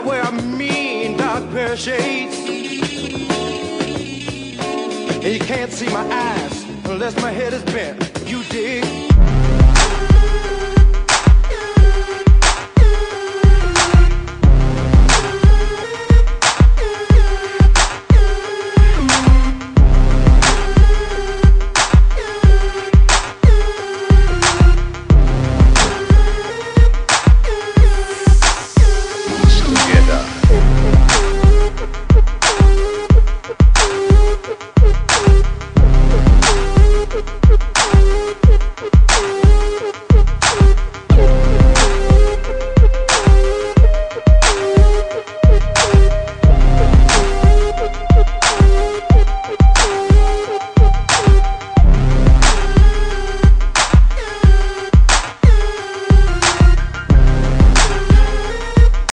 I wear a mean dark pair of shades. And you can't see my eyes unless my head is bent. You dig?